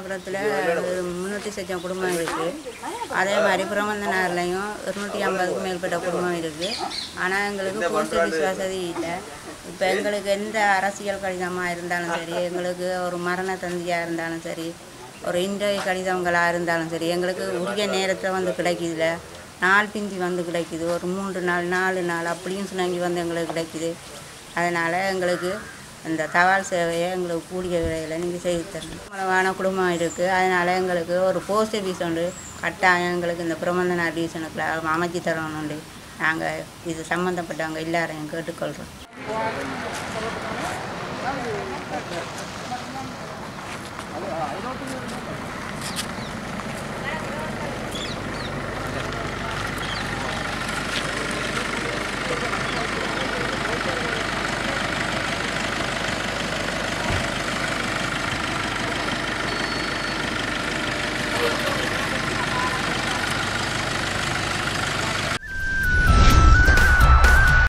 ராமநாதபுரத்தில் முந்நூற்றி சச்சம் குடும்பம் இருக்குது அதே மாதிரி புறமந்தனார்லையும் இருநூற்றி ஐம்பதுக்கும் மேற்பட்ட குடும்பம் இருக்குது ஆனால் எங்களுக்கு போஸ்ட் ஆஃபீஸ் வசதி இல்லை. இப்போ எங்களுக்கு எந்த அரசியல் கடிதமாக இருந்தாலும் சரி எங்களுக்கு ஒரு மரண தந்தியாக இருந்தாலும் சரி ஒரு இன்றைய கடிதங்களாக இருந்தாலும் சரி எங்களுக்கு உரிய நேரத்தில் வந்து கிடைக்குதுல. நாள் பிந்தி வந்து கிடைக்குது. ஒரு மூன்று நாள் நாலு நாள் அப்படியும் சுணங்கி வந்து எங்களுக்கு கிடைக்குது. அதனால் எங்களுக்கு இந்த தபால் சேவையை எங்களுக்கு கூடிய விலையில் நீங்கள் செய்து தரணும். அளவான குடும்பம் இருக்குது அதனால் எங்களுக்கு ஒரு போஸ்ட் ஆஃபீஸ் உண்டு. கட்டாயம் எங்களுக்கு இந்த பிரபந்தனா டிவிஷனுக்குள்ள அமைச்சு தரணுண்டு நாங்கள் இது சம்மந்தப்பட்டவங்க எல்லாரையும் கேட்டுக்கொள்கிறோம்